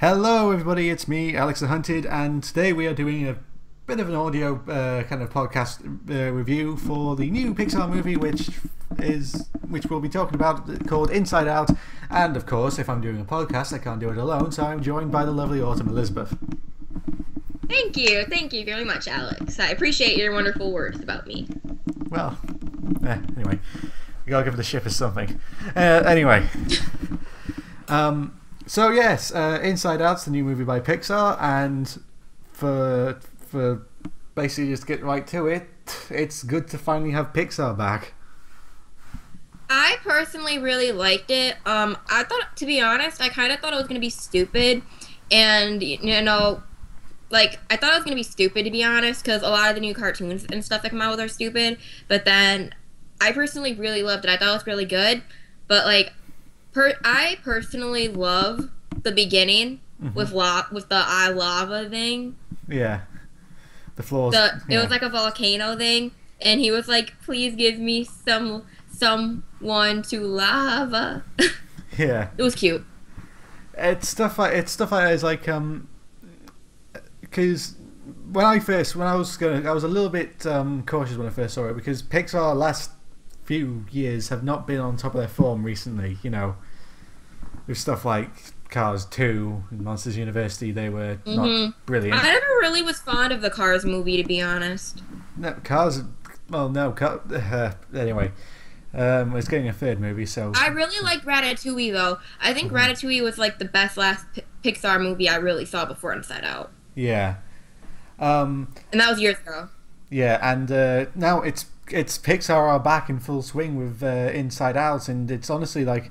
Hello, everybody. It's me, Alex the Hunted, and today we are doing a bit of an audio uh, kind of podcast uh, review for the new Pixar movie, which is which we'll be talking about, called Inside Out. And of course, if I'm doing a podcast, I can't do it alone, so I'm joined by the lovely Autumn Elizabeth. Thank you, thank you very much, Alex. I appreciate your wonderful words about me. Well, eh, anyway, gotta give the ship as something. Uh, anyway, um, so yes, uh, Inside Out's the new movie by Pixar, and for for basically just get right to it, it's good to finally have Pixar back. I personally really liked it. Um, I thought, to be honest, I kind of thought it was gonna be stupid, and you know, like I thought it was gonna be stupid to be honest, because a lot of the new cartoons and stuff that come out with are stupid. But then, I personally really loved it. I thought it was really good, but like, per I personally love the beginning with la- with the I lava thing. Yeah, the floors. the it yeah. was like a volcano thing and he was like please give me some someone to lava yeah. it was cute It's stuff like it's stuff like that is like um, because when I first when I was gonna I was a little bit um cautious when I first saw it because Pixar last few years have not been on top of their form recently. You know, with stuff like Cars Two and Monsters University, they were Mhm. not brilliant. i never really was fond of the cars movie to be honest No, Cars, well, no, Car, uh, anyway. Um, it's getting a third movie, so i really liked ratatouille though i think Mhm. ratatouille was like the best last P- pixar movie i really saw before inside out yeah, um, and that was years ago Yeah, and uh, now it's it's Pixar are back in full swing with uh, Inside Out, and it's honestly like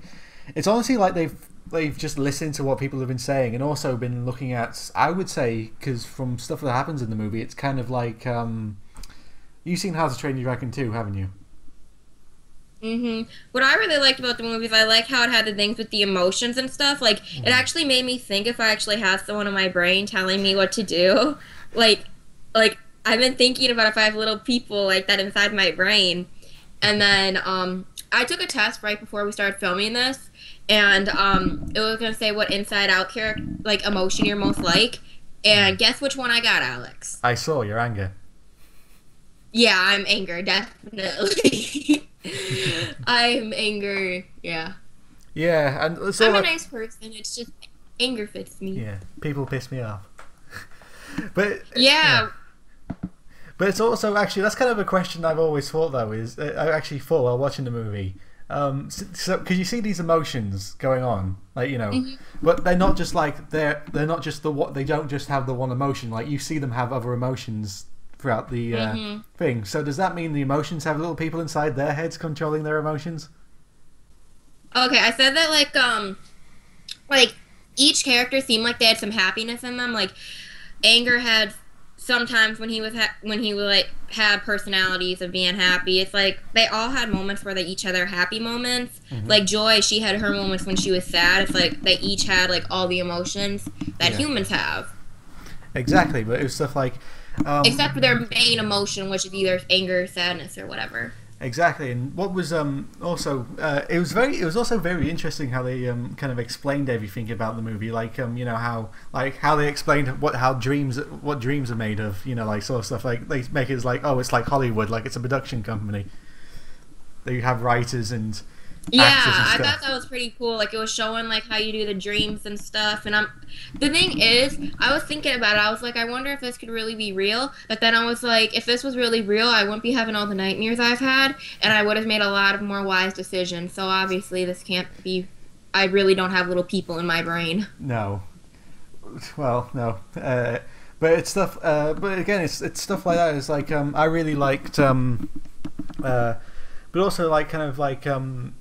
it's honestly like they've they've just listened to what people have been saying, and also been looking at. I would say because from stuff that happens in the movie, it's kind of like um, you've seen How to Train Your Dragon too, haven't you? hmm What I really liked about the movie is I like how it had the things with the emotions and stuff. Like Mm-hmm. it actually made me think if I actually have someone in my brain telling me what to do. Like, like I've been thinking about if I have little people like that inside my brain. And then um, I took a test right before we started filming this, and um, it was gonna say what inside out character like emotion you're most like. And guess which one I got, Alex? I saw your anger. Yeah, I'm anger, definitely. I'm anger, yeah. Yeah, and all I'm a nice person. It's just anger fits me. yeah, people piss me off. but Yeah. But it's also actually that's kind of a question I've always thought though is uh, I actually thought while watching the movie. Um, so because you see these emotions going on, like you know, Mhm. but they're not just like they're they're not just the what they don't just have the one emotion. Like you see them have other emotions throughout the uh, Mhm. thing. So does that mean the emotions have little people inside their heads controlling their emotions? Okay, I said that like um, like each character seemed like they had some happiness in them. Like anger had sometimes when he was ha- when he would like had personalities of being happy. It's like they all had moments where they each had their happy moments. Mhm. Like Joy, she had her moments when she was sad. It's like they each had like all the emotions that Yeah. humans have. Exactly, but it was stuff like. Um, except for their main emotion, which is either anger, sadness, or whatever. Exactly, and what was um also uh, it was very it was also very interesting how they um kind of explained everything about the movie, like um you know how like how they explained what how dreams what dreams are made of, you know like sort of stuff like they make it like oh it's like Hollywood, like it's a production company. They have writers and Yeah, I thought that was pretty cool. Like it was showing like how you do the dreams and stuff. And I'm the thing is, I was thinking about it. I was like, I wonder if this could really be real. But then I was like, if this was really real, I wouldn't be having all the nightmares I've had, and I would have made a lot of more wise decisions. So obviously, this can't be. I really don't have little people in my brain. no, well no, uh, but it's stuff. Uh, but again, it's it's stuff like that. It's like um I really liked um, uh, but also like kind of like um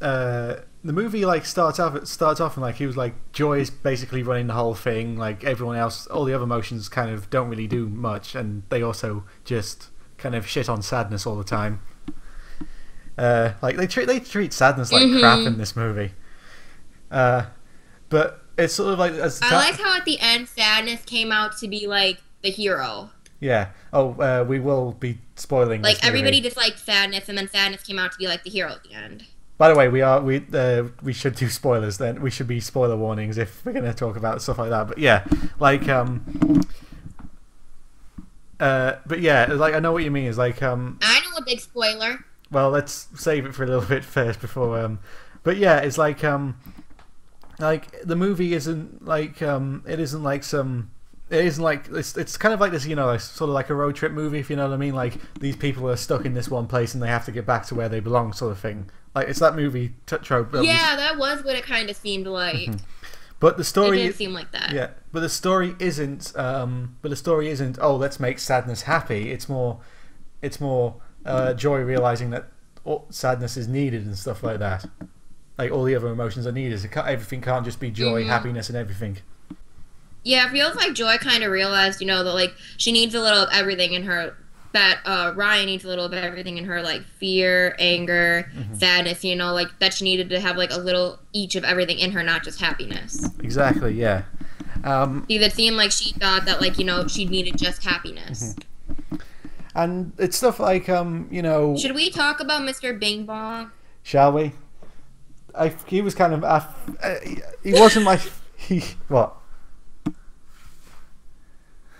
uh, the movie like starts off it starts off and like he was like Joy is basically running the whole thing. Like everyone else, all the other emotions kind of don't really do much, and they also just kind of shit on sadness all the time. Uh, like they treat they treat sadness like crap Mhm. in this movie. Uh, but it's sort of like I like how at the end, sadness came out to be like the hero. yeah. Oh, uh, we will be spoiling. Like everybody disliked sadness, and then sadness came out to be like the hero at the end. By the way, we are we uh, we should do spoilers. Then we should be spoiler warnings if we're going to talk about stuff like that. But yeah, like um, uh, but yeah, like I know what you mean. Is like um, I know a big spoiler. well, let's save it for a little bit first before um, but yeah, it's like um, like the movie isn't like um, it isn't like some. It isn't like it's. It's kind of like this, you know, like, sort of like a road trip movie, if you know what I mean. Like these people are stuck in this one place and they have to get back to where they belong, sort of thing. Like it's that movie t- trope. was- Yeah, that was what it kind of seemed like. but the It story, did seem like that. yeah, but the story isn't. Um, but the story isn't. Oh, let's make sadness happy. It's more. It's more uh, joy realizing that all, sadness is needed and stuff like that. Like all the other emotions are needed. It can't, everything can't just be joy, Mhm. happiness, and everything. Yeah, it feels like Joy kind of realized, you know, that like she needs a little of everything in her. That uh, Ryan needs a little of everything in her, like fear, anger, sadness. You know, like that she needed to have like a little each of everything in her, not just happiness. Exactly. Yeah. Um, Because it seemed like she thought that like you know she needed just happiness. and it's stuff like um, you know, Should we talk about Mr. Bing Bong? shall we? I, he was kind of uh, he- he wasn't my he what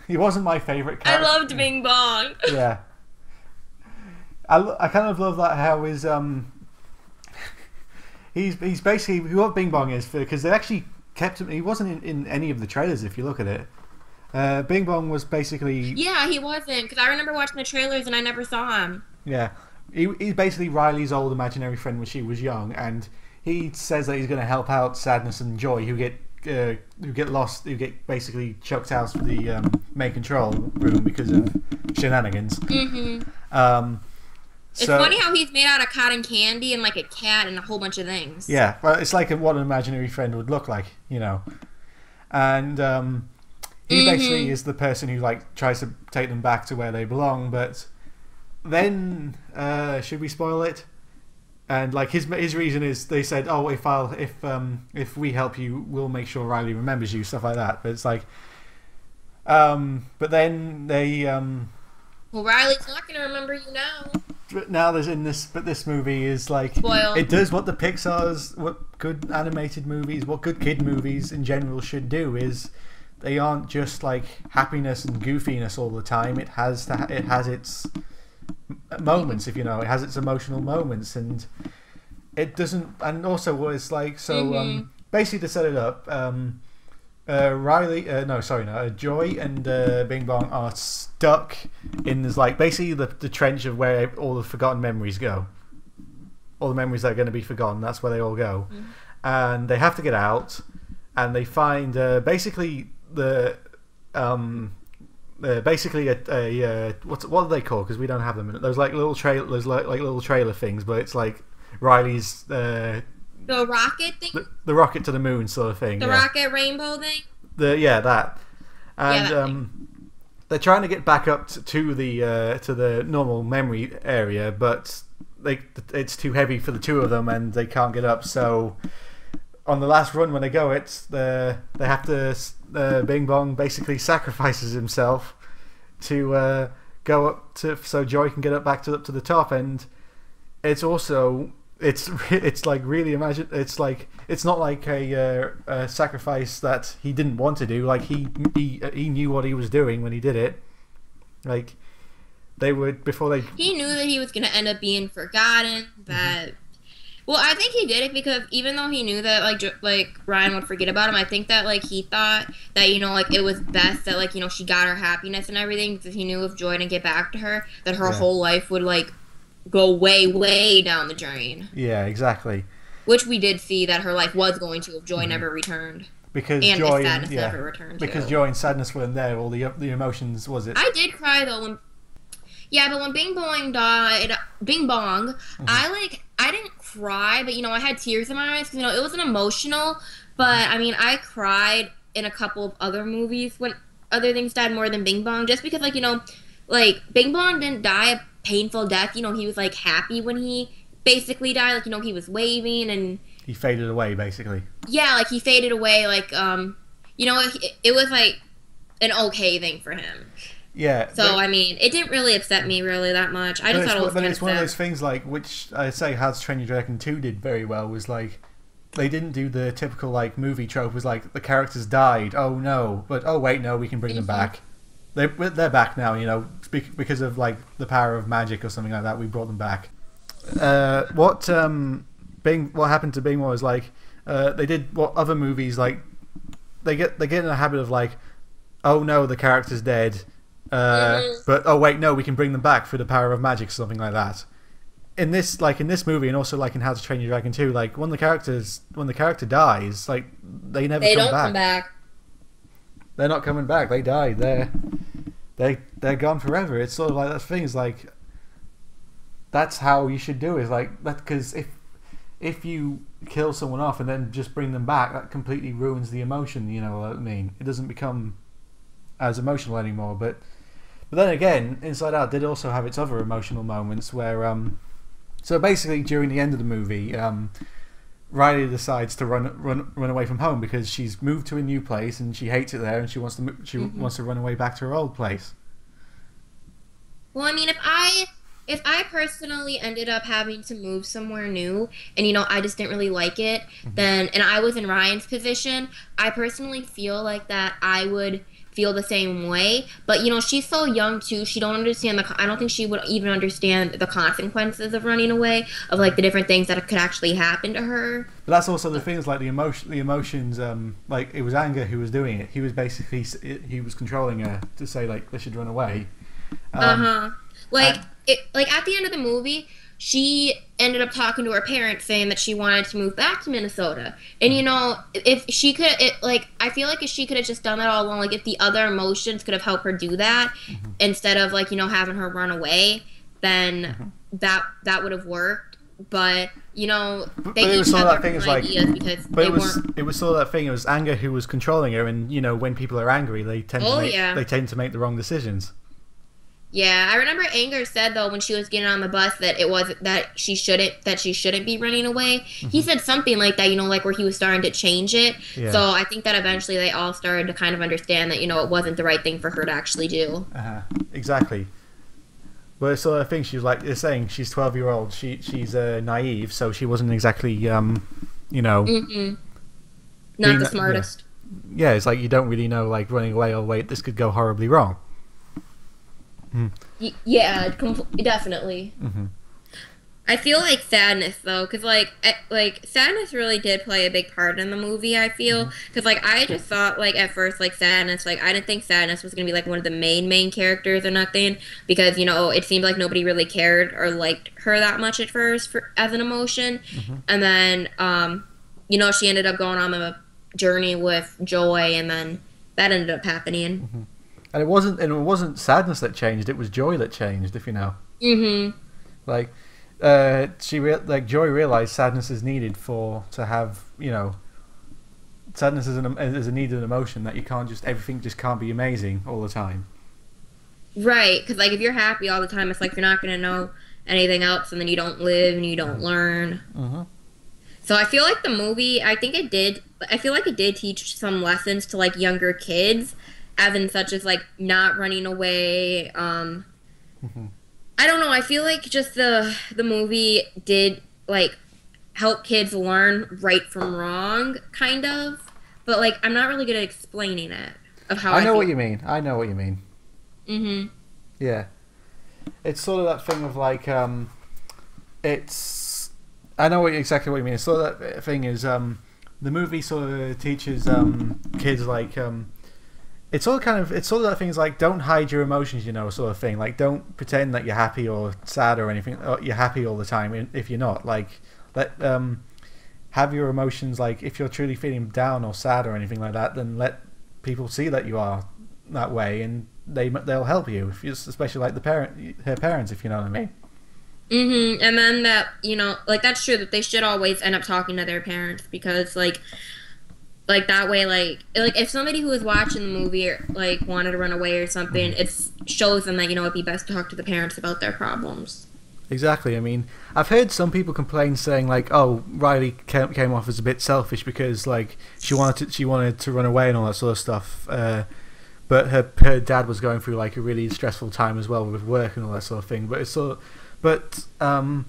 he wasn't my favorite character. I loved Bing Bong. yeah. I, I kind of love that how his um he's he's basically what Bing Bong is because they actually kept him he wasn't in, in any of the trailers if you look at it. Uh, Bing Bong was basically Yeah, he wasn't because I remember watching the trailers and I never saw him. Yeah, he, he's basically Riley's old imaginary friend when she was young, and he says that he's going to help out Sadness and Joy, who get uh, who get lost, who get basically chucked out of the um, main control room because of shenanigans. hmm Um, It's funny how he's made out of cotton candy and like a cat and a whole bunch of things. Yeah, well, it's like what an imaginary friend would look like, you know. And um, he Mhm. basically is the person who like tries to take them back to where they belong. But then, uh, should we spoil it? And like his his reason is they said, oh, if I'll if um if we help you, we'll make sure Riley remembers you, stuff like that. But it's like, um, but then they um Well, Riley's not gonna remember you now. but now there's in this but this movie is like Spoil. it does what the pixar's what good animated movies what good kid movies in general should do is they aren't just like happiness and goofiness all the time it has to it has its moments if you know it has its emotional moments and it doesn't and also what it's like so um basically to set it up um uh, Riley, uh, no, sorry, no. Uh, Joy and uh, Bing Bong are stuck in this, like, basically the, the trench of where all the forgotten memories go. All the memories that are going to be forgotten, that's where they all go. And they have to get out, and they find uh, basically the. Um, uh, basically, a, a uh, what's what are they called? Because we don't have them. There's like little trail. There's like, like little trailer things, but it's like Riley's uh, The rocket thing, the, the rocket to the moon sort of thing. the yeah. rocket rainbow thing. The yeah that, and Yeah, that um, they're trying to get back up to, to the uh, to the normal memory area, but they it's too heavy for the two of them, and they can't get up. So on the last run when they go, it's the they have to uh, Bing Bong basically sacrifices himself to uh, go up to so Joy can get up back to up to the top, and it's also it's it's like really imagine it's like it's not like a, uh, a sacrifice that he didn't want to do like he he he knew what he was doing when he did it like they would before they He knew that he was gonna end up being forgotten. That. Well, I think he did it because even though he knew that like like Ryan would forget about him, I think that like he thought that you know like it was best that like you know she got her happiness and everything because he knew if Joy didn't get back to her that her Yeah. whole life would like go way way down the drain. yeah exactly Which we did see that her life was going to if Joy mm-hmm. never returned because and joy if Sadness yeah never returned. because too. joy and sadness weren't there all the the emotions was it I did cry though when Yeah, but when Bing Bong died, Bing Bong, Mm-hmm. I like I didn't cry, but you know, I had tears in my eyes you know, it wasn't emotional, but I mean, I cried in a couple of other movies when other things died more than Bing Bong just because like, you know, like Bing Bong didn't die a painful death, you know, he was like happy when he basically died, like you know, he was waving and he faded away basically yeah, like he faded away like um you know, it, it was like an okay thing for him. Yeah. So I mean, it didn't really upset me really that much. I just thought it was but it's one of those things like which I say to Train Your Dragon Two did very well was like they didn't do the typical like movie trope was like the characters died oh no but oh wait no we can bring them back they they're back now you know because of like the power of magic or something like that we brought them back. Uh, what um Bing what happened to Bing was like uh, they did what other movies like they get they get in a habit of like oh no the character's dead uh, Mhm. but oh wait no we can bring them back through the power of magic or something like that. In this like in this movie and also like in how to train your dragon 2 like when the characters when the character dies like they never they come don't back. come back. they're not coming back. They died they're they they're gone forever. It's sort of like that thing is like that's how you should do it. Is like that because if if you kill someone off and then just bring them back that completely ruins the emotion you know what i mean? It doesn't become as emotional anymore but but then again inside out did also have its other emotional moments where um so basically during the end of the movie um Riley decides to run run run away from home because she's moved to a new place and she hates it there and she wants to mo- she Mhm. wants to run away back to her old place. Well, I mean, if I if I personally ended up having to move somewhere new and you know I just didn't really like it, Mm-hmm. then and I was in Ryan's position, I personally feel like that I would feel the same way. But you know, she's so young too. She don't understand the. I don't think she would even understand the consequences of running away, of like the different things that could actually happen to her. But that's also the things like the emotion the emotions um like it was anger who was doing it. He was basically he was controlling her to say like they should run away. Um, uh huh. Like I- it. Like at the end of the movie, she ended up talking to her parents saying that she wanted to move back to Minnesota. And you know, if she could, it like I feel like if she could have just done that all along, like if the other emotions could have helped her do that Mm-hmm. instead of like you know having her run away, then Mm-hmm. that that would have worked. But you know, they but it was of that thing, it's like- ideas because But it was weren't. it was sort of that thing. It was anger who was controlling her, and you know when people are angry, they tend Oh, to make, yeah. they tend to make the wrong decisions. Yeah, I remember Anger said though when she was getting on the bus that it was that she shouldn't that she shouldn't be running away. He said something like that, you know, like where he was starting to change it. Yeah. So I think that eventually they all started to kind of understand that you know it wasn't the right thing for her to actually do. Uh-huh. Exactly. But it's sort of thing. She's like they're saying she's twelve year old. She she's uh, naive, so she wasn't exactly um, you know, Mm-mm. Being Not the that- smartest. yeah. It's like you don't really know like running away. Oh wait, this could go horribly wrong. Y- yeah, com- definitely. hmm I feel like sadness though, because like eh, like sadness really did play a big part in the movie. I feel because like I just thought like at first like sadness like I didn't think sadness was gonna be like one of the main main characters or nothing because you know it seemed like nobody really cared or liked her that much at first for as an emotion, and then um you know she ended up going on a journey with Joy, and then that ended up happening. And it wasn't and it wasn't sadness that changed. It was joy that changed. If you know. Mm-hmm. Like, uh, she re- like Joy realized sadness is needed for to have you know. Sadness is an is a needed emotion that you can't just everything just can't be amazing all the time. Right, because like if you're happy all the time, it's like you're not gonna know anything else, and then you don't live and you don't learn. Mm-hmm. So I feel like the movie, I think it did. I feel like it did teach some lessons to like younger kids, as in such as like not running away. Um, Mhm. I don't know. I feel like just the the movie did like help kids learn right from wrong, kind of. But like I'm not really good at explaining it of how I, I know feel. what you mean. I know what you mean. Mm-hmm. Yeah, it's sort of that thing of like um, it's. I know what, exactly what you mean. It's sort of that thing is um, the movie sort of teaches um kids like um, it's all kind of it's all that things like don't hide your emotions, you know, sort of thing. Like don't pretend that you're happy or sad or anything. Or you're happy all the time if you're not. Like let um, have your emotions. Like if you're truly feeling down or sad or anything like that, then let people see that you are that way and they they'll help you if you especially like the parent her parents if you know what I mean Mm-hmm. And then that you know, like that's true that they should always end up talking to their parents because like, like that way, like like if somebody who was watching the movie or, like wanted to run away or something, it shows them that you know it'd be best to talk to the parents about their problems. exactly I mean I've heard some people complain saying like oh Riley came, came off as a bit selfish because like she wanted to, she wanted to run away and all that sort of stuff uh, but her her dad was going through like a really stressful time as well with work and all that sort of thing. But it's sort, of, but um,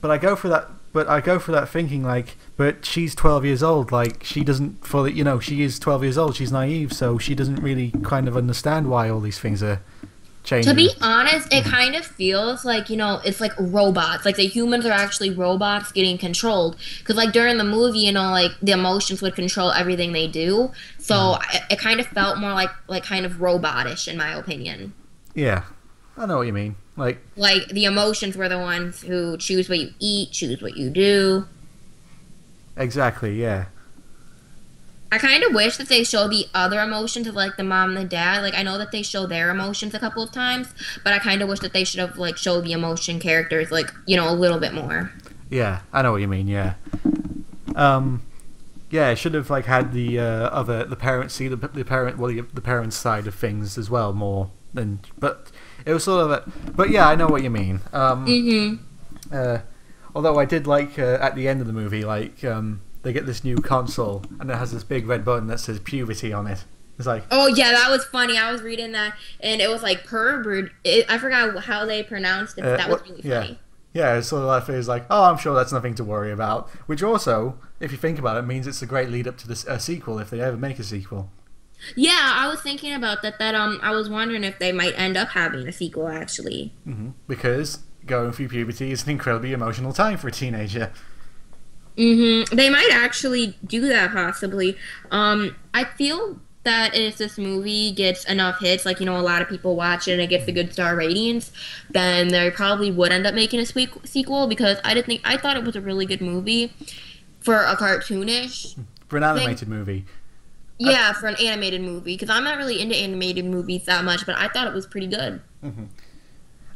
but I go for that. But I go for that thinking like, but she's twelve years old. Like she doesn't fully, you know, she is twelve years old. She's naive, so she doesn't really kind of understand why all these things are changing. To be honest, it kind of feels like, you know, it's like robots. Like the humans are actually robots getting controlled. Because, like, during the movie, you know, like the emotions would control everything they do. So Mm. it, it kind of felt more like, like kind of robotish, in my opinion. yeah, I know what you mean. Like Like the emotions were the ones who choose what you eat, choose what you do. exactly, yeah. I kind of wish that they show the other emotions of like the mom and the dad. Like I know that they show their emotions a couple of times, but I kind of wish that they should have like showed the emotion characters like you know a little bit more. Yeah, I know what you mean. Yeah, um, yeah, it should have like had the uh, other the parents see the the parent well the, the parents side of things as well more than but it was sort of a but yeah I know what you mean. Um, Mm-hmm. uh, although I did like uh, at the end of the movie like um, they get this new console and it has this big red button that says puberty on it. It's like Oh yeah, that was funny. I was reading that, and it was like pervert. I forgot how they pronounced it. But Uh, that was really yeah. funny. yeah, it's sort of like it's like oh I'm sure that's nothing to worry about. Which also, if you think about it, means it's a great lead up to this a sequel if they ever make a sequel. Yeah, I was thinking about that. That um, I was wondering if they might end up having a sequel actually. hmm Because going through puberty is an incredibly emotional time for a teenager. Mm-hmm. They might actually do that possibly. Um, I feel that if this movie gets enough hits, like you know, a lot of people watch it and it gets the good star ratings, then they probably would end up making a sque- sequel because I didn't think I thought it was a really good movie for a cartoonish. For an animated movie, Yeah, for an animated movie because I'm not really into animated movies that much, but I thought it was pretty good.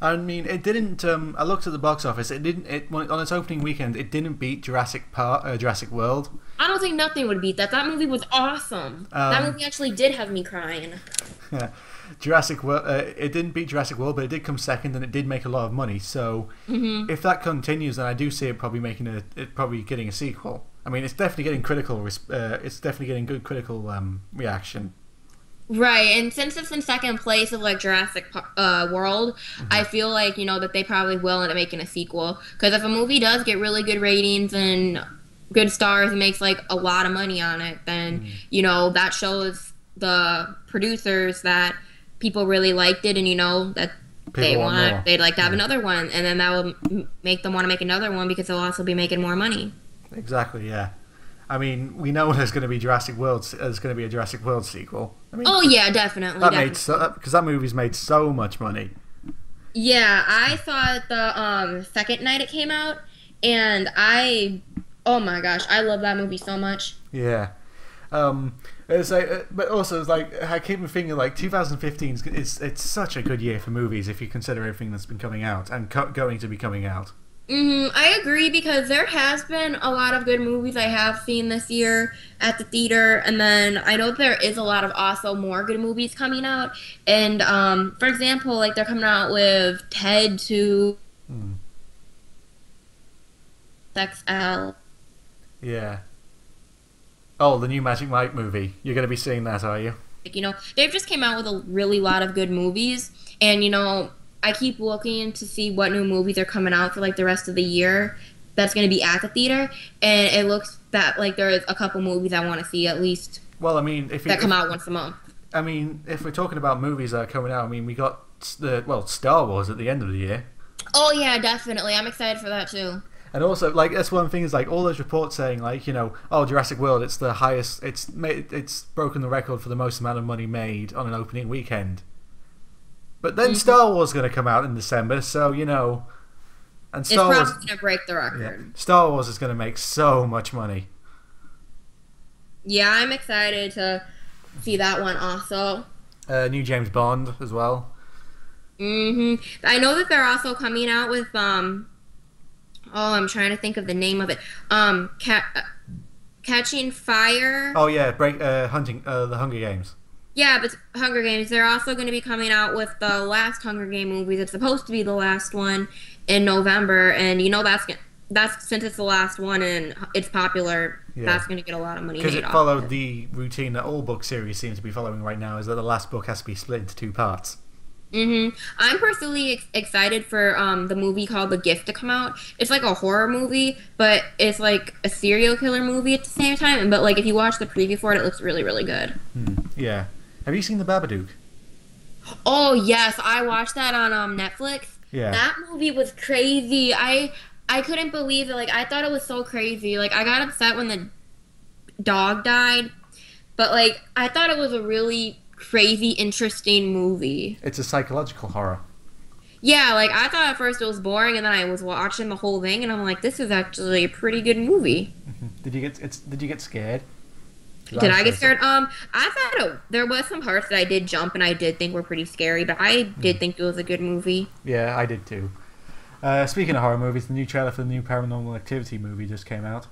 I mean, it didn't. Um, I looked at the box office. It didn't. It on its opening weekend, it didn't beat Jurassic Park, uh, Jurassic World. I don't think nothing would beat that. That movie was awesome. that Um, movie actually did have me crying. Yeah. Jurassic World. Uh, it didn't beat Jurassic World, but it did come second, and it did make a lot of money. So, hmm if that continues, then I do see it probably making a, it probably getting a sequel. I mean, it's definitely getting critical. Uh, it's definitely getting good critical um, reaction. Right, and since it's in second place of like Jurassic uh, World, I feel like you know that they probably will end up making a sequel. Because if a movie does get really good ratings and good stars and makes like a lot of money on it, then you know that shows the producers that people really liked it, and you know that People they want want they'd like to have Yeah. another one, and then that will m- make them want to make another one because they'll also be making more money. Exactly. Yeah. I mean, we know there's going to be Jurassic World. There's going to be a Jurassic World sequel. I mean, Oh yeah, definitely. that definitely. made so because that movie's made so much money. Yeah, I saw it the um second night it came out, and I, oh my gosh, I love that movie so much. Yeah. Um, it's like, uh, but also it's like I keep thinking like 2015 is it's it's such a good year for movies if you consider everything that's been coming out and co- going to be coming out. Hmm I agree because there has been a lot of good movies I have seen this year at the theater, and then I know there is a lot of also more good movies coming out. And um, for example, like they're coming out with Ted Two, Hmm. XL. Yeah. Oh, the new Magic Mike movie. You're going to be seeing that, are you? Like, you know, they've just came out with a really lot of good movies, and you know, I keep looking to see what new movies are coming out for like the rest of the year. That's going to be at the theater, and it looks that like there's a couple movies I want to see at least Well, I mean, if, that come out once a month. I mean, if we're talking about movies that are coming out, I mean, we got the well Star Wars at the end of the year. Oh yeah, definitely. I'm excited for that too. And also, like that's one thing is like all those reports saying like you know, oh Jurassic World, it's the highest, it's made, it's broken the record for the most amount of money made on an opening weekend. But then Mhm. Star Wars is going to come out in December, so you know, and It's Star probably Wars, going to break the yeah, record. Star Wars is going to make so much money. Yeah. I'm excited to see that one also. Uh, new James Bond as well. hmm I know that they're also coming out with um. Oh, I'm trying to think of the name of it. Um, ca- uh, Catching Fire. Oh yeah, break uh, hunting uh, the Hunger Games. Yeah, but Hunger Games. They're also going to be coming out with the last Hunger Game movie. That's supposed to be the last one in November, and you know that's that's since it's the last one and it's popular. Yeah. That's going to get a lot of money Because it followed it. the routine that all book series seem to be following right now, is that the last book has to be split into two parts. hmm I'm personally ex- excited for um, the movie called The Gift to come out. It's like a horror movie, but it's like a serial killer movie at the same time. But like if you watch the preview for it, it looks really, really good. Hmm. Yeah. Have you seen the Babadook? Oh yes, I watched that on um, Netflix. Yeah. That movie was crazy. I I couldn't believe it. Like I thought it was so crazy. Like I got upset when the dog died, but like I thought it was a really crazy, interesting movie. It's a psychological horror. Yeah, like I thought at first it was boring, and then I was watching the whole thing, and I'm like, this is actually a pretty good movie. Did you get it's Did you get scared? Did I get scared? Um, I thought it, there was some parts that I did jump, and I did think were pretty scary, but I did think it was a good movie. Yeah, I did too. Uh, speaking of horror movies, the new trailer for the new Paranormal Activity movie just came out.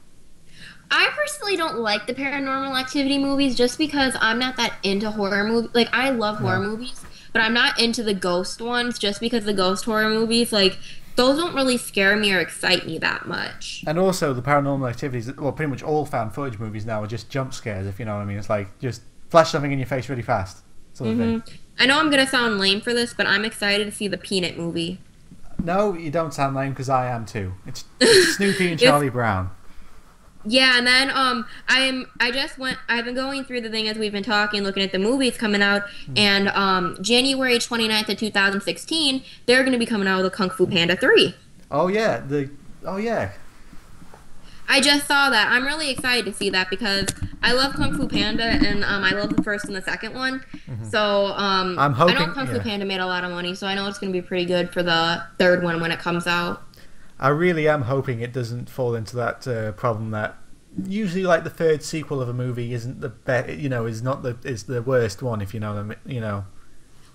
I personally don't like the paranormal activity movies just because I'm not that into horror movies. Like I love horror Yeah. movies, but I'm not into the ghost ones just because the ghost horror movies like those don't really scare me or excite me that much. And also, the Paranormal Activities, well, pretty much all found footage movies now are just jump scares, if you know what I mean. It's like just flash something in your face really fast, sort of thing. Mm-hmm. I know I'm gonna sound lame for this, but I'm excited to see the Peanut movie. No, you don't sound lame because I am too. It's, it's Snoopy and Charlie Brown. Yeah, and then um, I'm I just went. I've been going through the thing as we've been talking, looking at the movies coming out, and um, January 29th of 2016, they're going to be coming out with a Kung Fu Panda 3. Oh yeah, the oh yeah, I just saw that. I'm really excited to see that because I love Kung Fu Panda and um, I love the first and the second one. So um, Mm-hmm. I'm hoping, I know Kung Fu. Panda made a lot of money, so I know it's going to be pretty good for the third one when it comes out. I really am hoping it doesn't fall into that uh, problem that usually like the third sequel of a movie isn't the best. You know, is not the is the worst one. If you know mean. You know.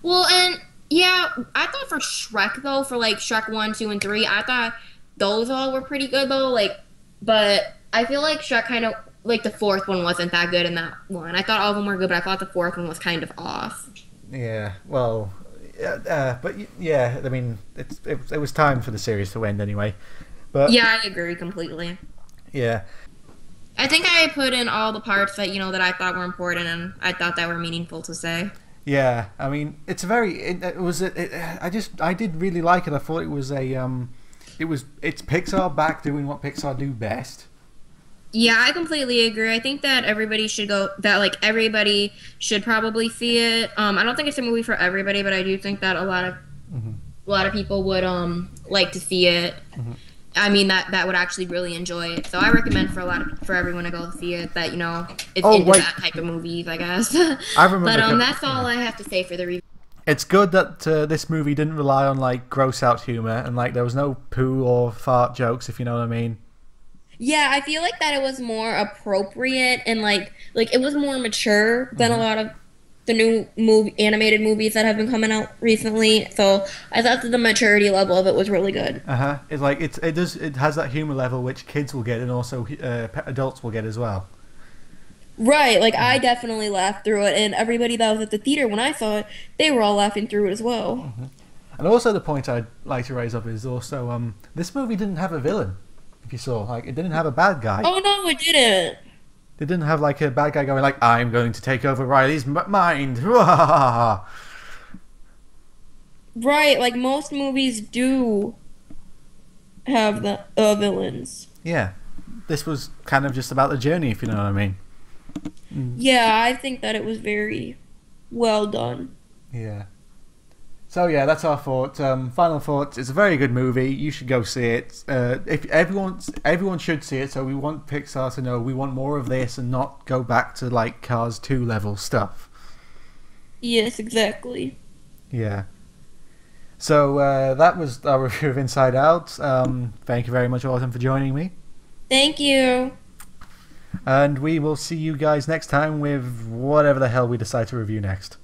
Well, and yeah, I thought for Shrek though, for like Shrek one, two, and three, I thought those all were pretty good though. Like, but I feel like Shrek kind of like the fourth one wasn't that good in that one. I thought all of them were good, but I thought the fourth one was kind of off. Yeah. Well. Yeah, Uh, but yeah, I mean, it's it, it was time for the series to end anyway. But Yeah, I agree completely. yeah, I think I put in all the parts that you know that I thought were important and I thought that were meaningful to say. yeah. I mean, it's very. It, it was. A, it, I just. I did really like it. I thought it was a. Um, it was. It's Pixar back doing what Pixar do best. Yeah, I completely agree. I think that everybody should go. That like everybody should probably see it. Um, I don't think it's a movie for everybody, but I do think that a lot of Mhm. a lot of people would um like to see it. Mhm. I mean that that would actually really enjoy it. So I recommend for a lot of for everyone to go see it. That you know it's Oh, into wait. that type of movies, I guess. I remember. but um, that's all I have to say for the review. It's good that uh, this movie didn't rely on like gross out humor and like there was no poo or fart jokes, if you know what I mean. Yeah, I feel like that it was more appropriate and like like it was more mature than Mm-hmm. a lot of the new movie animated movies that have been coming out recently. So I thought that the maturity level of it was really good. Uh huh. It's like it's it does it has that humor level which kids will get and also uh, adults will get as well. Right, like I Mm-hmm. definitely laughed through it, and everybody that was at the theater when I saw it, they were all laughing through it as well. And also the point I'd like to raise up is also um this movie didn't have a villain. If you saw, like it didn't have a bad guy. Oh no, it didn't. They didn't have like a bad guy going like I'm going to take over Riley's m- mind. Right, like most movies do have the uh, villains. Yeah, this was kind of just about the journey, if you know what I mean. Yeah, I think that it was very well done. Yeah. So yeah, that's our thought. Um, final thoughts. It's a very good movie. You should go see it. Uh, if everyone, everyone should see it. So we want Pixar to know we want more of this and not go back to like Cars two level stuff. Yes, exactly. Yeah. So uh, that was our review of Inside Out. Um, thank you very much, Autumn, for joining me. Thank you. And we will see you guys next time with whatever the hell we decide to review next.